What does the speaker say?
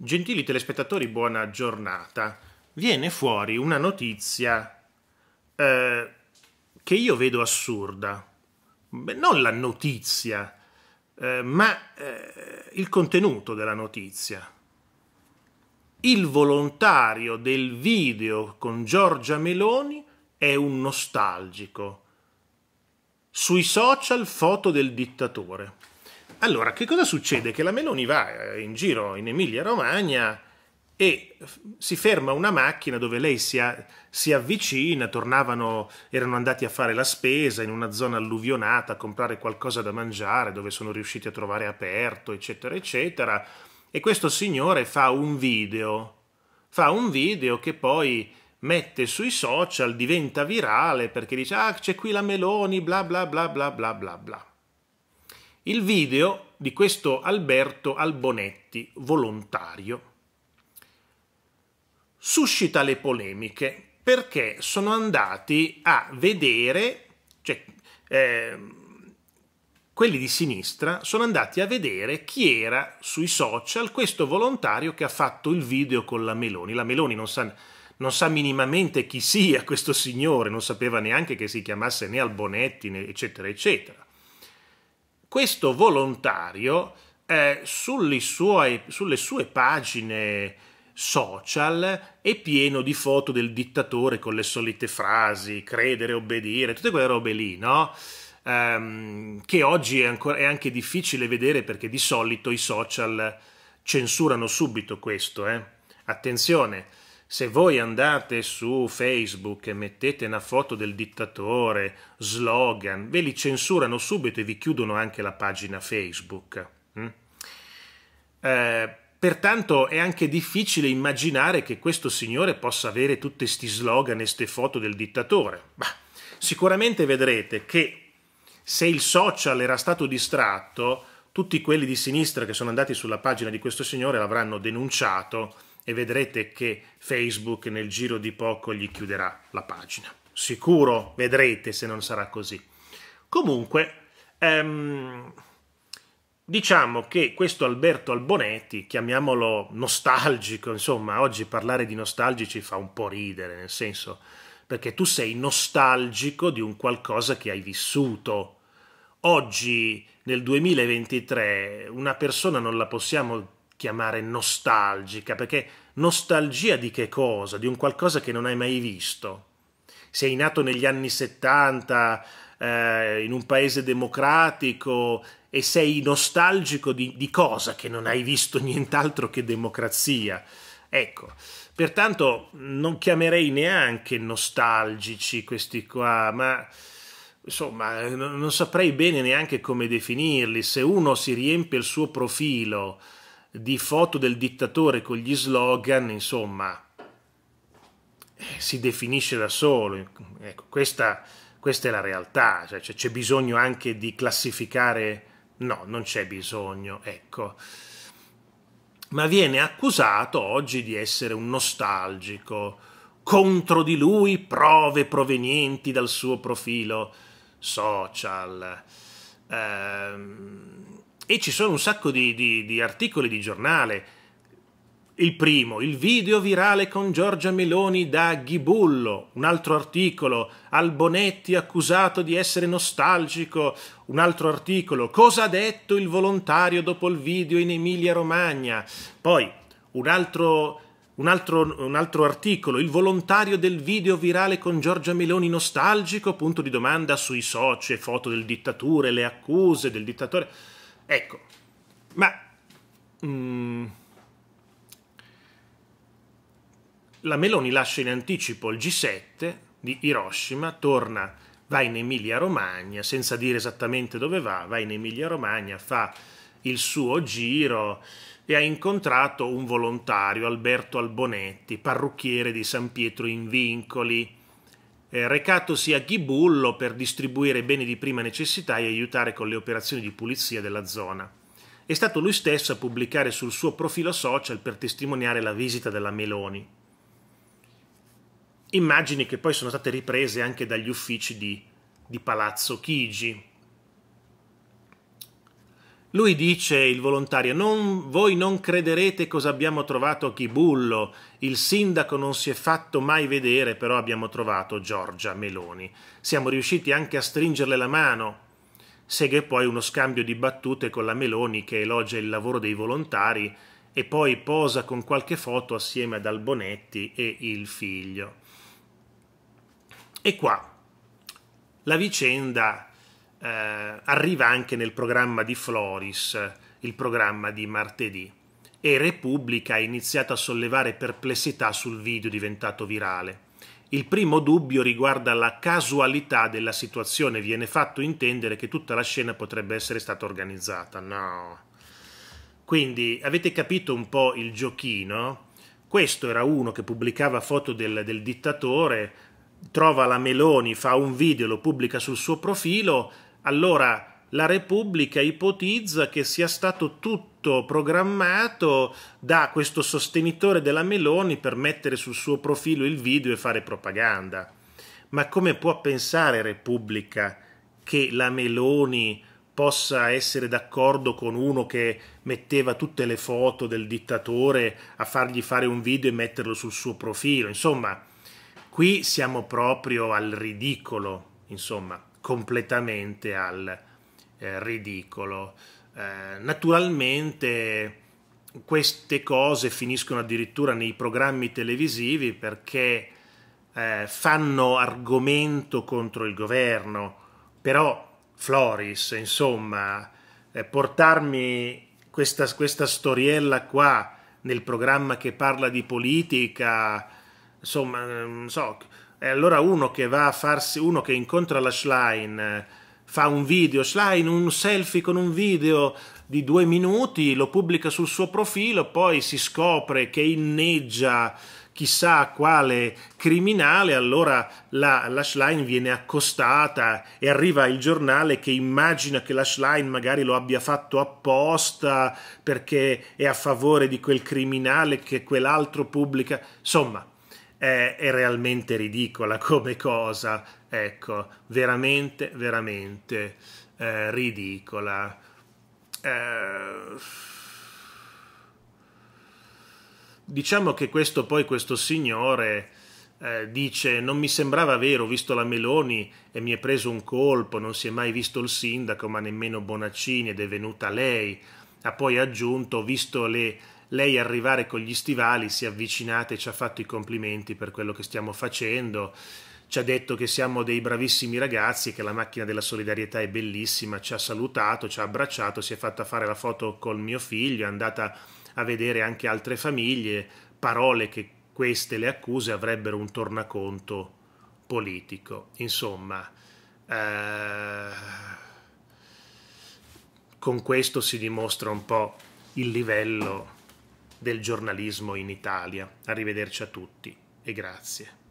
Gentili telespettatori, buona giornata. Viene fuori una notizia eh, che io vedo assurda. Beh, non la notizia, eh, ma eh, il contenuto della notizia. Il volontario del video con Giorgia Meloni è un nostalgico. Sui social foto del dittatore. Allora, che cosa succede? Che la Meloni va eh, in giro in Emilia-Romagna e si ferma una macchina dove lei si, a, si, avvicina, tornavano, erano andati a fare la spesa in una zona alluvionata, a comprare qualcosa da mangiare, dove sono riusciti a trovare aperto, eccetera, eccetera. E questo signore fa un video, fa un video che poi mette sui social, diventa virale perché dice ah c'è qui la Meloni, bla bla bla bla bla bla bla il video di questo Alberto Albonetti, volontario. Suscita le polemiche perché sono andati a vedere, cioè eh, quelli di sinistra sono andati a vedere chi era sui social questo volontario che ha fatto il video con la Meloni. La Meloni non sa, non sa minimamente chi sia questo signore, non sapeva neanche che si chiamasse né Albonetti, né eccetera, eccetera. Questo volontario eh, sulle, sue, sulle sue pagine social è pieno di foto del dittatore con le solite frasi, credere, obbedire, tutte quelle robe lì, no? Um, che oggi è, ancora, è, anche difficile vedere perché di solito i social censurano subito questo. Eh? Attenzione, se voi andate su Facebook e mettete una foto del dittatore, slogan, ve li censurano subito e vi chiudono anche la pagina Facebook. Mm? Eh, pertanto è anche difficile immaginare che questo signore possa avere tutti questi slogan e queste foto del dittatore. Bah, sicuramente vedrete che se il social era stato distratto, tutti quelli di sinistra che sono andati sulla pagina di questo signore l'avranno denunciato e vedrete che Facebook nel giro di poco gli chiuderà la pagina. Sicuro, vedrete se non sarà così. Comunque, ehm, diciamo che questo Alberto Albonetti, chiamiamolo nostalgico, insomma, oggi parlare di nostalgici fa un po' ridere, nel senso, perché tu sei nostalgico di un qualcosa che hai vissuto. Oggi, nel 2023, una persona non la possiamo chiamare nostalgica, perché nostalgia di che cosa? Di un qualcosa che non hai mai visto. Sei nato negli anni 70 eh, in un paese democratico e sei nostalgico di, di cosa che non hai visto nient'altro che democrazia. Ecco, pertanto non chiamerei neanche nostalgici questi qua, ma insomma non saprei bene neanche come definirli. Se uno si riempie il suo profilo di foto del dittatore con gli slogan, insomma, eh, si definisce da solo. Ecco, questa, questa, è la realtà, cioè, c'è bisogno anche di classificare, no, non c'è bisogno, ecco. Ma viene accusato oggi di essere un nostalgico, contro di lui prove provenienti dal suo profilo social. Ehm, e ci sono un sacco di, di, di articoli di giornale. Il primo, il video virale con Giorgia Meloni da Ghibullo, un altro articolo, Albonetti accusato di essere nostalgico, un altro articolo, cosa ha detto il volontario dopo il video in Emilia Romagna, poi un altro, un altro, un altro articolo, il volontario del video virale con Giorgia Meloni nostalgico, punto di domanda sui soci, foto del dittatore, le accuse del dittatore. Ecco, ma mm, la Meloni lascia in anticipo il G7 di Hiroshima, torna, va in Emilia-Romagna, senza dire esattamente dove va, va in Emilia-Romagna, fa il suo giro e ha incontrato un volontario, Alberto Albonetti, parrucchiere di San Pietro in Vincoli, eh, recatosi a Ghibullo per distribuire beni di prima necessità e aiutare con le operazioni di pulizia della zona. È stato lui stesso a pubblicare sul suo profilo social per testimoniare la visita della Meloni. Immagini che poi sono state riprese anche dagli uffici di, di Palazzo Chigi. Lui dice, il volontario, non, voi non crederete cosa abbiamo trovato a Chibullo, il sindaco non si è fatto mai vedere, però abbiamo trovato Giorgia Meloni. Siamo riusciti anche a stringerle la mano. Segue poi uno scambio di battute con la Meloni che elogia il lavoro dei volontari e poi posa con qualche foto assieme ad Albonetti e il figlio. E qua la vicenda eh, arriva anche nel programma di Floris, il programma di martedì, e Repubblica ha iniziato a sollevare perplessità sul video diventato virale. Il primo dubbio riguarda la casualità della situazione, viene fatto intendere che tutta la scena potrebbe essere stata organizzata. No. Quindi avete capito un po' il giochino? Questo era uno che pubblicava foto del, del dittatore, trova la Meloni, fa un video, lo pubblica sul suo profilo, allora la Repubblica ipotizza che sia stato tutto programmato da questo sostenitore della Meloni per mettere sul suo profilo il video e fare propaganda. Ma come può pensare Repubblica che la Meloni possa essere d'accordo con uno che metteva tutte le foto del dittatore a fargli fare un video e metterlo sul suo profilo. Insomma, qui siamo proprio al ridicolo, insomma, completamente al eh, ridicolo. Eh, naturalmente queste cose finiscono addirittura nei programmi televisivi perché eh, fanno argomento contro il governo, però Floris, insomma, eh, portarmi questa, questa storiella qua nel programma che parla di politica, insomma, non so, e allora uno che va a farsi, uno che incontra la Schlein, eh, fa un video, Schlein, un selfie con un video di due minuti, lo pubblica sul suo profilo, poi si scopre che inneggia chissà quale criminale, allora la, la Schlein viene accostata e arriva il giornale che immagina che la Schlein magari lo abbia fatto apposta perché è a favore di quel criminale che quell'altro pubblica. Insomma, è, è realmente ridicola come cosa, ecco, veramente, veramente eh, ridicola. Eh, Diciamo che questo poi questo signore eh, dice non mi sembrava vero, ho visto la Meloni e mi è preso un colpo, non si è mai visto il sindaco ma nemmeno Bonaccini ed è venuta lei. Ha poi aggiunto, visto le, lei arrivare con gli stivali, si è avvicinata e ci ha fatto i complimenti per quello che stiamo facendo ci ha detto che siamo dei bravissimi ragazzi, che la macchina della solidarietà è bellissima, ci ha salutato, ci ha abbracciato, si è fatta fare la foto col mio figlio, è andata a vedere anche altre famiglie, parole che queste le accuse avrebbero un tornaconto politico. Insomma, eh, con questo si dimostra un po' il livello del giornalismo in Italia. Arrivederci a tutti e grazie.